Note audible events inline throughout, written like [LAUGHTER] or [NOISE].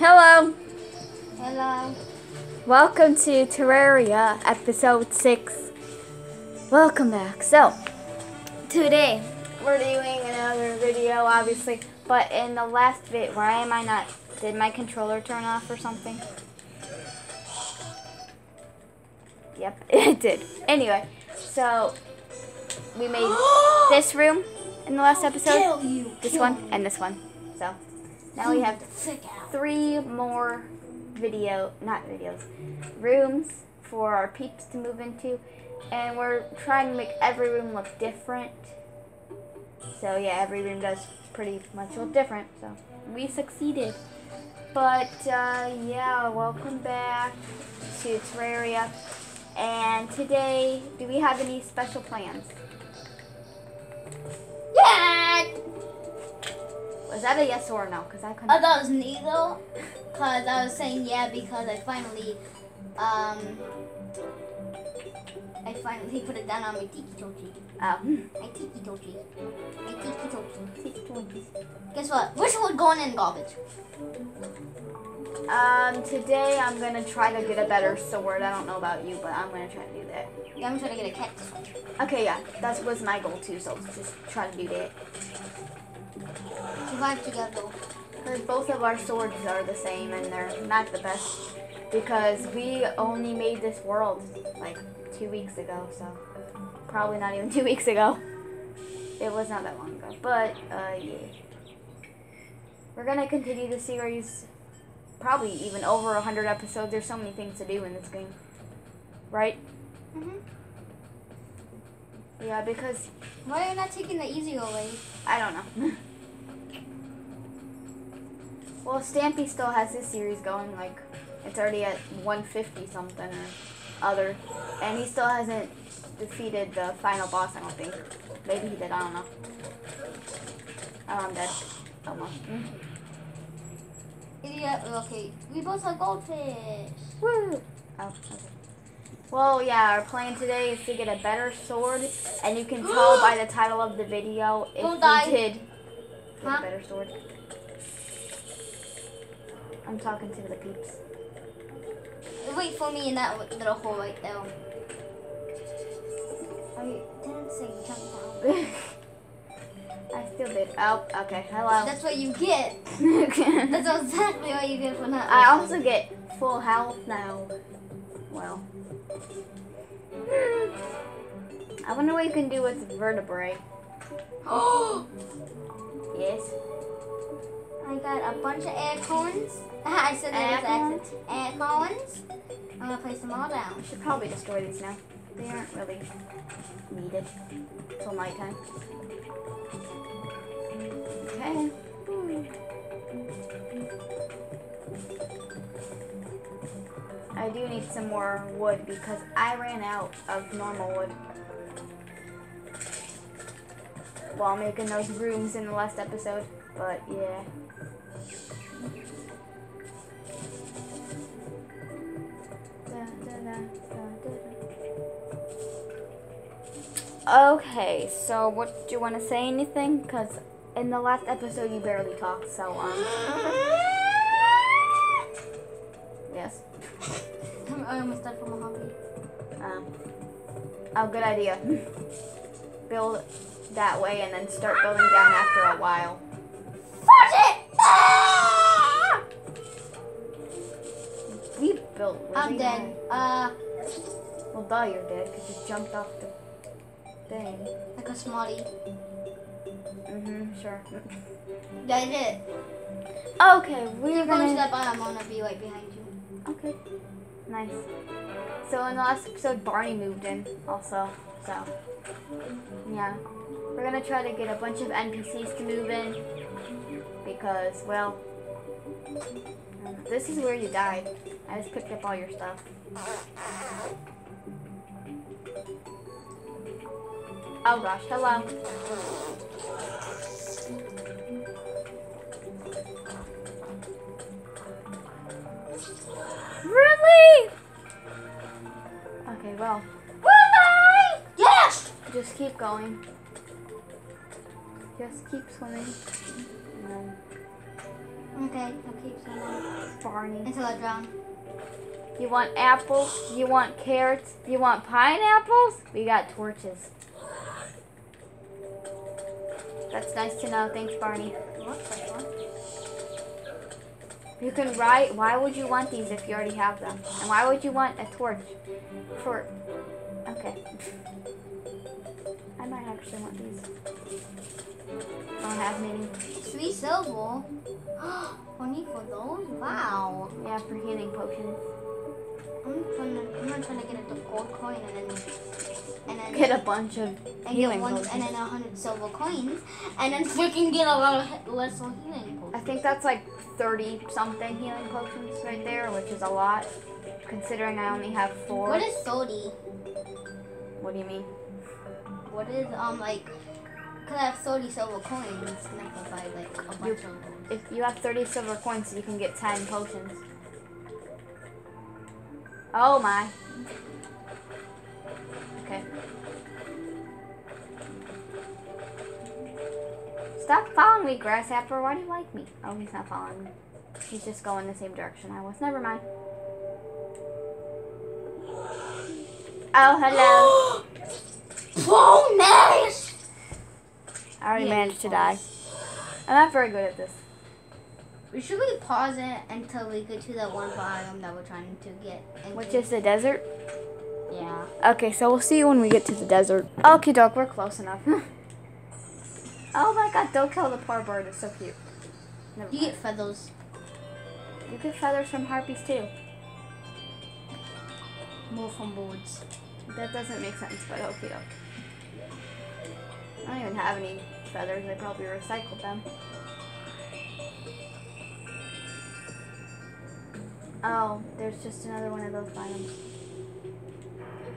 Hello. Hello. Welcome to Terraria episode 6. Welcome back. So, today we're doing another video, obviously, but in the last bit, why am I not, did my controller turn off or something? Yep, [LAUGHS] it did. Anyway, so we made [GASPS] this room in the last episode, this one, and this one. So, now we have. Three more video, not videos, rooms for our peeps to move into. And we're trying to make every room look different. So yeah, every room does pretty much look different. So we succeeded. But uh, yeah, welcome back to Terraria. And today, do we have any special plans? Was that a yes or a no? Because I couldn't. I thought it was neither, cause I was saying yeah because I finally, um, I finally put it down on my tiki tochi. Oh. My tiki tochi. My tiki tochi. Tiki tochi. Guess what? Which one going in garbage? Um, today I'm gonna try to get a better sword. I don't know about you, but I'm gonna try to do that. Yeah, I'm trying to get a cactus. Okay, yeah, that was my goal too. So just try to do that. Survive together. Because both of our swords are the same and they're not the best. Because we only made this world like two weeks ago, so probably not even [LAUGHS] two weeks ago. It was not that long ago, but uh, yeah. We're gonna continue the series. Probably even over a hundred episodes. There's so many things to do in this game, right? Mhm. Yeah, because Why are you not taking the easy way? I don't know. [LAUGHS] well, Stampy still has his series going. Like, it's already at 150 something or other. And he still hasn't defeated the final boss, I don't think. Maybe he did, I don't know. Oh, I'm dead. Oh, Almost. Mm-hmm. Idiot. Okay, we both have goldfish. Woo! Oh, okay. Well, yeah, our plan today is to get a better sword. And you can tell by the title of the video if [GASPS] Don't die. we did get Huh? a better sword. I'm talking to the peeps. Wait for me in that little hole right there. I didn't say jump down. [LAUGHS] I still did. Oh, okay. Hello. That's what you get. [LAUGHS] That's exactly what you get for not. I also get full health now. Well. I wonder what you can do with vertebrae. Oh! [GASPS] Yes. I got a bunch of air acorns. [LAUGHS] I said that Acorns? was accent. Acorns. I'm gonna place them all down. We should probably destroy these now. They aren't really needed till nighttime. Okay. Hmm. I do need some more wood because I ran out of normal wood while making those rooms in the last episode. But yeah. Okay, so what do you want to say? Anything? Because in the last episode you barely talked, so um. Yes. I almost died from a hobby. Um. Oh, good idea. [LAUGHS] Build that way and then start building down after a while. Built. Really I'm dead. high. Uh, Well, duh, you're dead because you jumped off the thing. like a smarty. Mhm. Sure. That's it. Okay, we're You're going to gonna. that bottom. I'm gonna be right behind you. Okay. Nice. So in the last episode, Barney moved in also. So yeah, we're gonna try to get a bunch of NPCs to move in because, well, this is where you died. I just picked up all your stuff. Oh gosh, hello. Really? Okay, well, Yes! just keep going. Just keep swimming. Okay, I'll keep swimming Barney. until I drown. You want apples? You want carrots? You want pineapples? We got torches. That's nice to know. Thanks, Barney. What the fuck? You can write. Why would you want these if you already have them? And why would you want a torch for? Okay. I might actually want these. Don't have many. Three silver. [GASPS] Only for those? Wow. Yeah, for healing potions. I'm to, I'm not trying to get a gold coin and then and then Get a bunch of and get healing one potions. and then a hundred silver coins and then freaking get a lot of less healing I think that's like 30 something healing potions right there, which is a lot. Considering I only have four. What is thirty? What do you mean? What is um like? Cause I have thirty silver coins and I can buy like a bunch You- of them. If you have 30 silver coins, you can get 10 potions. Oh my. Okay. Stop following me, Grasshopper. Why do you like me? Oh, he's not following me. He's just going the same direction I was. Never mind. [GASPS] Oh, hello. [GASPS] [GASPS] Bonus! I already Yeah, managed to die. I'm not very good at this. We should really pause it until we get to that one biome that we're trying to get. Into. Which is the desert? yeah. Okay, so we'll see you when we get to the desert. Okay, dog, we're close enough. [LAUGHS] oh my god, don't kill the poor bird. It's so cute. Never You mind. get feathers. You get feathers from harpies too. More from birds. That doesn't make sense, but okay, doke. I don't even have any feathers. I probably recycled them. Oh, there's just another one of those items.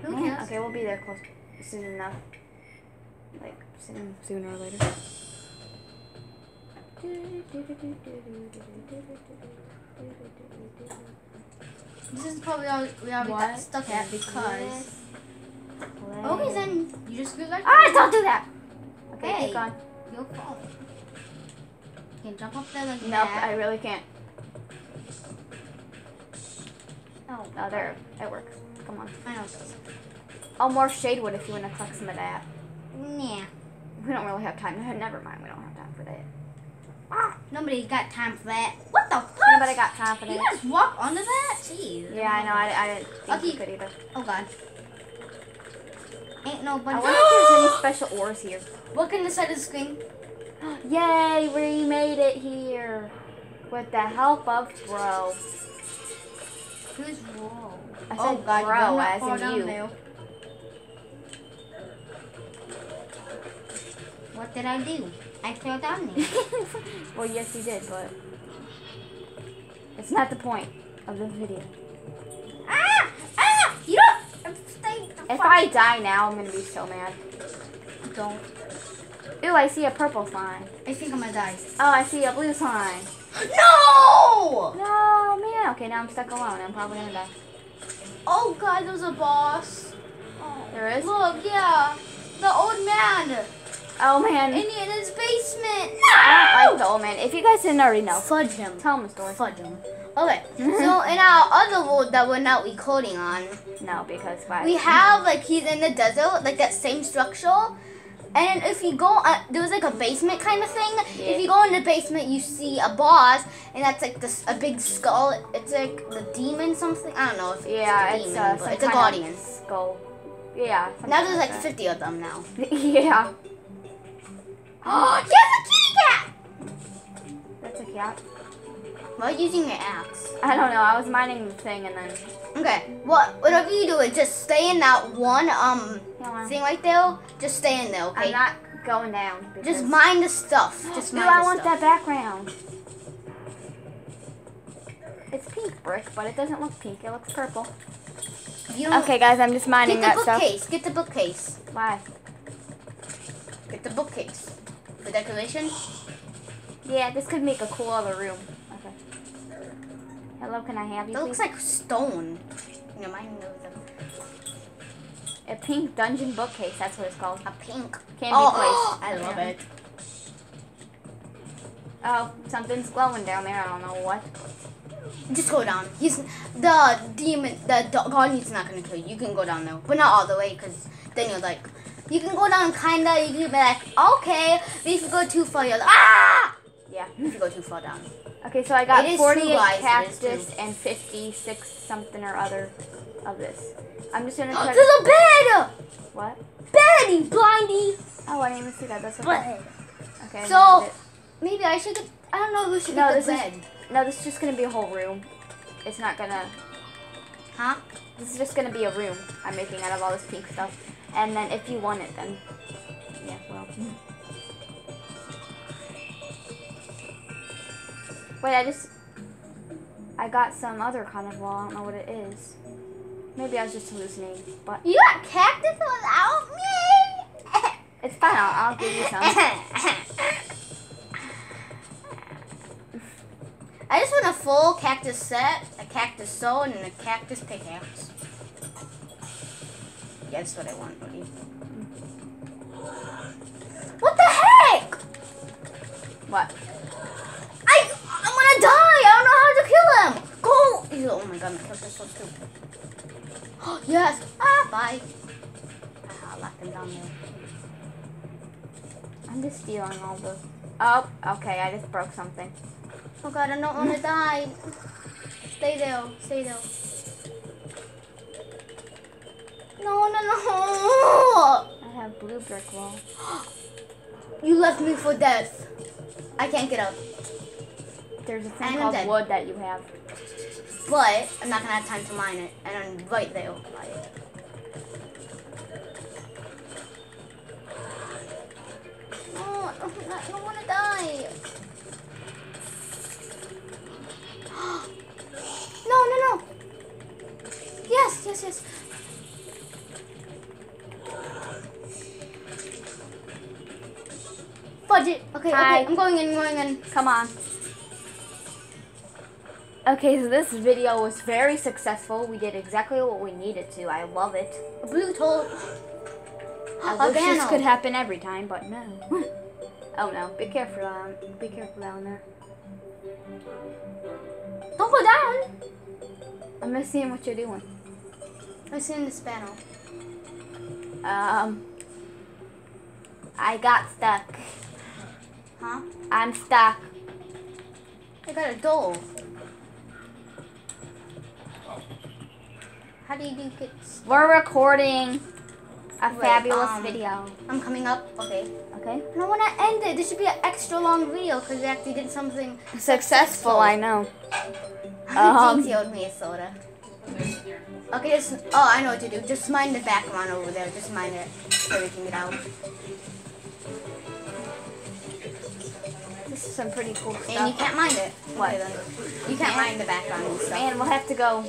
Who Yeah, cares? Okay, we'll be there close soon enough. Like soon, sooner or later. This is probably all we already got stuck at because. Okay, then you just go like. Ah, don't do that. Okay, Hey. keep going. Your fault. You can jump up there like Nope, that. I really can't. Oh, no, there, it works. Come on. I know this. Oh, more shade wood if you want to collect some of that. Nah. We don't really have time. Never mind, we don't have time for that. Ah, nobody got time for that. What the fuck? Nobody got time for You that. guys walk under that? Jeez. Yeah, I know. I, I didn't think you Okay. could either. Oh god. Ain't I wonder if there's any [GASPS] special ores here. Look in the side of the screen. [GASPS] Yay, we made it here. With the help of Bro. Who's bro? I oh said god, bro, you better not as in you. there. What did I do? I fell down there. [LAUGHS] well, yes, you did, but it's not the point of the video. ah! Ah! You don't stay If I die now, I'm gonna be so mad. don't. Ooh, I see a purple sign. I think I'm gonna die. Oh, I see a blue sign. No! No, man. Okay, now I'm stuck alone. I'm probably gonna die. Oh god, there's a boss. Oh, There is? Look, yeah. The old man. Oh, man. In, in his basement. I don't like the old man. If you guys didn't already know, Fudge him. tell him a story. Fudge him. Okay, so [LAUGHS] in our other world that we're not recording on, No, because why? we have like he's in the desert, like that same structure. And if you go, uh, there was like a basement kind of thing. Yeah. If you go in the basement, you see a boss, and that's like this a big skull. It's like the demon something. I don't know if Yeah, it's it's a demon, uh, but it's a guardian. skull. Yeah. Now there's like that. 50 of them now. [LAUGHS] yeah. [GASPS] Oh, there's a kitty cat! That's a cat. Why are you using your axe? I don't know. I was mining the thing and then. Okay, what whatever you do is just stay in that one um Yeah, thing right there. Just stay in there, okay? I'm not going down. just mind the stuff. Just Ooh, mind I want stuff. that background. It's pink brick, but it doesn't look pink. It looks purple. You Okay, guys, I'm just mining that stuff. Get the bookcase. Get the bookcase. Why? Get the bookcase. For decoration. Yeah, this could make a cool other room. Okay. Hello, can I have you, That please? looks like stone. No, mine knows them. a pink dungeon bookcase. That's what it's called. A pink. Can't oh, be placed. I love Yeah. it. Oh, something's glowing down there. I don't know what. Just go down. He's the demon. The guardian's not gonna kill you. You can go down though, but not all the way, cause then you're like, you can go down kinda. You can be like, okay. But if you go too far, you're like, ah. You go too far down. Okay, so I got It is 48 true, guys, cactus and 56 something or other of this. I'm just gonna [GASPS] try There's a bed. What? Bed, you blindy. Oh, I didn't even see that. That's okay. Bed. Okay. So-. Maybe I should get. I don't know who should No, get this the is- No, this is just gonna be a whole room. It's not gonna. Huh? This is just gonna be a room I'm making out of all this pink stuff. And then if you want it, then. Yeah, well. Hmm. Wait, I just. I got some other kind of wall. I don't know what it is. Maybe I was just hallucinating. But You got cactus without me. [LAUGHS] it's fine. I'll, I'll give you some. [LAUGHS] I just want a full cactus set, a cactus sword, and a cactus pickaxe. Yeah, that's what I want, buddy. What the heck? What? I I'm gonna die. I don't know how to kill him. He's- Oh my god, my cactus so stupid. [GASPS] yes. Ah, bye. Ah, I left him down there. I'm just stealing all the. Oh, okay. I just broke something. Oh god, I don't want to die. Stay there. Stay there. No, no, no. I have blue brick wall. [GASPS] You left me for death. I can't get up. There's a thing And called dead. wood that you have. But I'm not gonna have time to mine it. And I'm right there. by it. Oh, I don't wanna die. [GASPS] no, no, no. Yes, yes, yes. Fudge it. Okay, okay. I'm going in, going in. Come on. Okay, so this video was very successful. We did exactly what we needed to. I love it. A blue toll. I A wish this could happen every time, but no. [LAUGHS] oh no! Be careful. Um, be careful down there. Don't go down. I'm not seeing what you're doing. I'm seeing this panel. Um, I got stuck. Huh? I'm stuck. I got a doll. How do you do kids? We're recording a Wait, fabulous um, video. I'm coming up. Okay. Okay. I don't want to end it. This should be an extra long video because we actually did something. Successful, I know. [LAUGHS] Um, owed me a soda. Okay, just, oh, I know what to do. Just mine the background over there. Just mine it so we can get out. This is some pretty cool stuff. And you can't mind it. What? Okay. You can't mind the background and stuff. Man, we'll have to go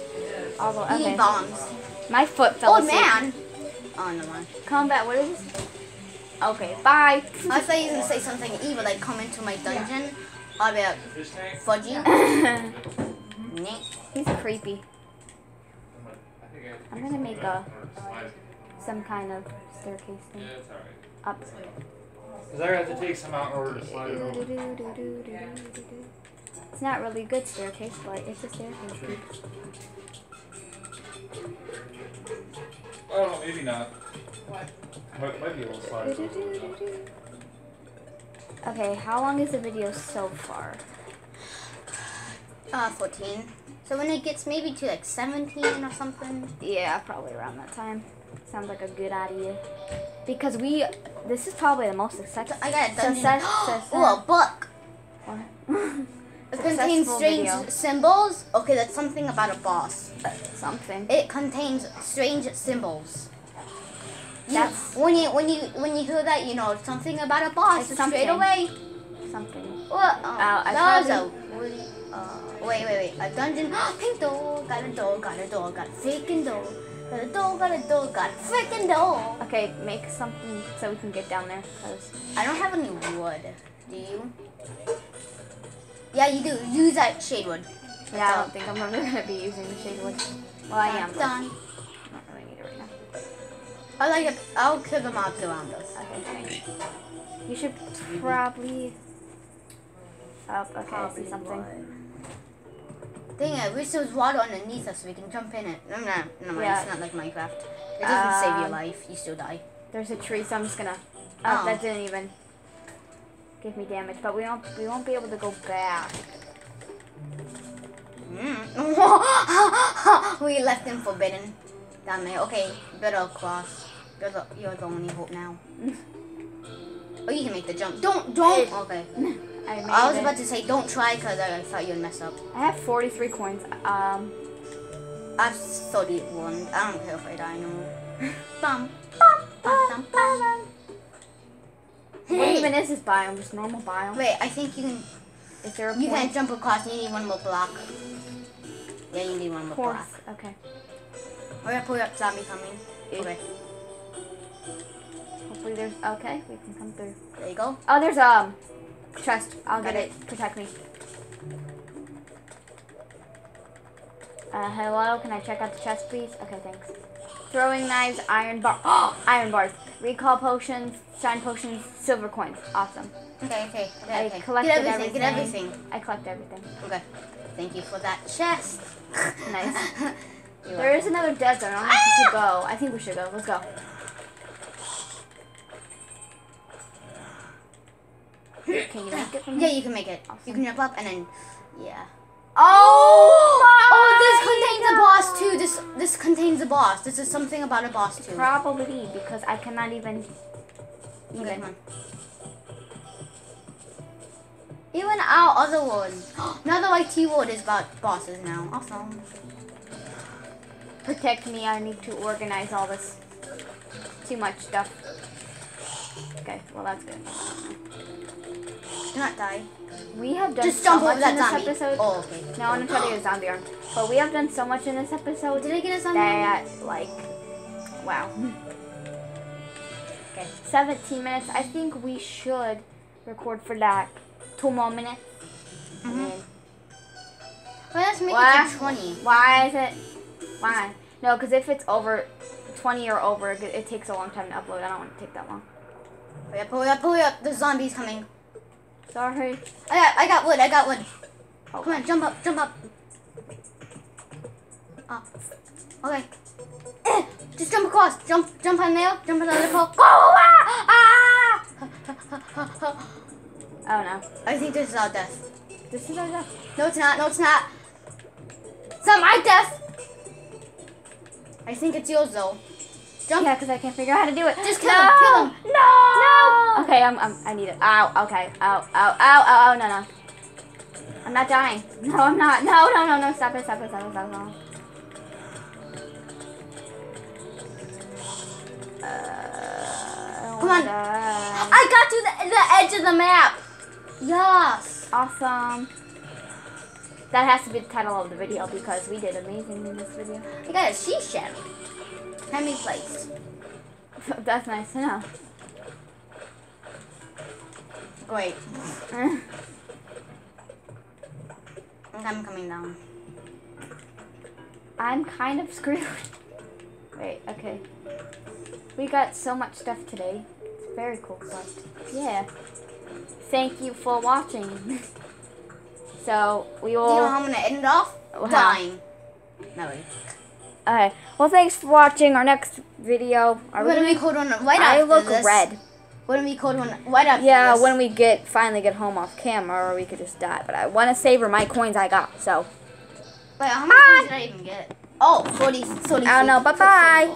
all the We okay. bombs. My foot fell Oh, asleep. man. Oh, no, man. Combat, what is this? Okay, bye. I thought you were going to say something evil, like come into my dungeon. I'll be like, fudgy. [LAUGHS] He's creepy. I'm gonna make a some kind of staircase thing up. Because I have to take some out in order to slide it over. It's not really a good staircase, but it's a staircase. I don't know, maybe not. Might, might be able to slide it over. Okay, how long is the video so far? Uh, 14. So when it gets maybe to like 17 or something. Yeah, probably around that time. Sounds like a good idea. Because we, this is probably the most successful. I got a dungeon. Success, [GASPS] success, oh, a book. [LAUGHS] It contains strange video. symbols. Okay, that's something about a boss. Something. It contains strange symbols. You- That's- when you when you when you hear that, you know it's something about a boss It's straight away. Something. What? Oh, I that was probably- a really, uh, wait, wait, wait. A dungeon. [GASPS] Pink door. Got a door. Got a door. Got a freaking door. Got a door. Got a door. Got a freaking door. Okay, make something so we can get down there. Cause I don't have any wood. Do you? Yeah, you do. Use that shade wood. yeah, I don't think I'm ever gonna [LAUGHS] be using the shade wood. Well, I am. But I Done. don't really need it right now. I like it. I'll kill the mobs around us. Okay. You should probably. Oh, okay, I Probably see something. what. Thing is, wish there was water underneath us so we can jump in it. No, no, no, Yeah. it's not like Minecraft. It doesn't save your Um, life. You still die. There's a tree, so I'm just gonna. Oh, Oh. that didn't even give me damage, but we won't. We won't be able to go back. Mm. [LAUGHS] we left him forbidden down there. Okay, better cross. You're the, you're the only hope now. oh, you can make the jump. Don't, don't. [LAUGHS] Okay. I, I was it. about to say don't try because I thought you'd mess up. I have 43 coins. Um, I have 31. I don't care if I die no. [LAUGHS] Bum, bum, bum, bum, bum. What even is this biome? Just normal biome? Wait, I think you can. Is there a You point? can't jump across. You need one more block. Yeah, you need one more block. Fourth. Okay. Hurry up, pull up, zombie coming. Okay, Hopefully there's. Okay, we can come through. there you go. Oh, there's um chest. I'll Got get it. Protect me. Uh, hello. Can I check out the chest, please? Okay, thanks. Throwing knives, iron bar. Oh, [GASPS] iron bars. Recall potions, shine potions, silver coins. Awesome. Okay, okay, I okay, collected Get everything, get everything. everything. I collect everything. Okay. Thank you for that chest. [LAUGHS] Nice. [LAUGHS] You're There is welcome. another desert. I don't know if we should go. I think we should go. Let's go. Can you make it from Yeah, you can make it. You can jump up and then, yeah. Oh, oh! Oh, this contains a boss too. This this contains a boss. This is something about a boss too. Probably because I cannot even. Okay, Even. come. Even our other one. [GASPS] now the YT word is about bosses now. Awesome. Protect me. I need to organize all this. Too much stuff. Okay, well that's good. Do not die. We have done Just so much that in this zombie. episode. Oh, okay. No, I'm gonna try to get a zombie arm. But we have done so much in this episode Did I get a zombie? that, like, wow. [LAUGHS] Okay, 17 minutes. I think we should record for that two more minutes. Mhm. then- Well, let's make Why? it 20. Why is it? Why? No, because if it's over 20 or over, it, it takes a long time to upload. I don't want to take that long. Hurry up, hurry up, hurry up. The zombie's coming. Sorry. I got, I got wood, I got wood. Oh. Come on, jump up, jump up. Ah, okay. Eh, just jump across. Jump, jump on there. Jump on the other pole. Go! Ah! ah! Oh no. I think this is our death. This is our death. No, it's not. No, it's not. It's not my death. I think it's yours though. Jump. Yeah, because I can't figure out how to do it. Just kill no! him, kill him. No! No! Okay, I'm, I'm, I need it. Ow, okay. Ow, ow, ow, ow, ow, no, no. I'm not dying. [LAUGHS] No, I'm not. No, no, no, no. Stop it, stop it, stop it, stop it. Stop it. Uh, Come on. die. I got to the, the edge of the map. Yes. Awesome. That has to be the title of the video because we did amazing in this video. I got a seashell. Henry place. [LAUGHS] That's nice to know. Great. I'm coming down. I'm kind of screwed. Wait, okay. We got so much stuff today. It's very cool stuff. Yeah. Thank you for watching. [LAUGHS] so we will. Do you know how I'm gonna end it off? How? Dying. No. way. Okay. Well, thanks for watching our next video. Are We're we gonna gonna record one right I look this. red. We're gonna record one right after Yeah, this. when we get finally get home off camera, or we could just die. But I want to savor my coins I got. So Wait, how many Hi. coins did I even get? Oh, 40, 40 I don't know. Bye bye.